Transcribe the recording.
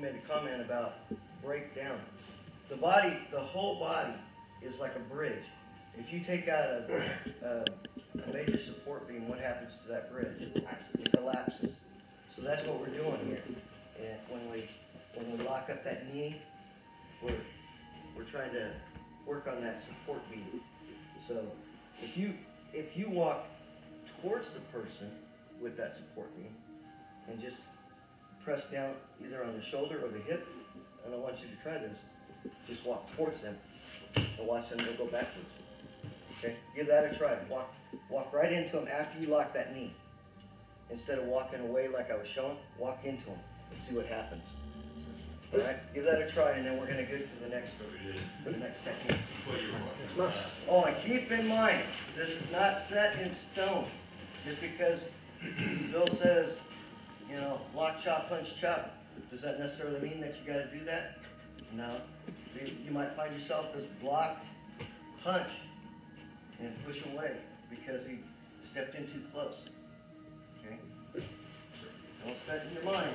made a comment about breakdown. The body, the whole body is like a bridge. If you take out a, a, a major support beam, what happens to that bridge? It collapses. So that's what we're doing here. And when we, when we lock up that knee, we're, we're trying to work on that support beam. So if you, if you walk towards the person with that support beam and just press down either on the shoulder or the hip, and I want you to try this, just walk towards them and watch them go backwards. Okay, give that a try. Walk, walk right into them after you lock that knee. Instead of walking away like I was showing, walk into them and see what happens. All right, give that a try, and then we're gonna go to the next, the next technique. Oh, and keep in mind, this is not set in stone. Just because Bill says, you know, lock, chop, punch, chop, does that necessarily mean that you gotta do that? No. You, you might find yourself as block, punch, and push away because he stepped in too close. Okay? Don't set in your mind.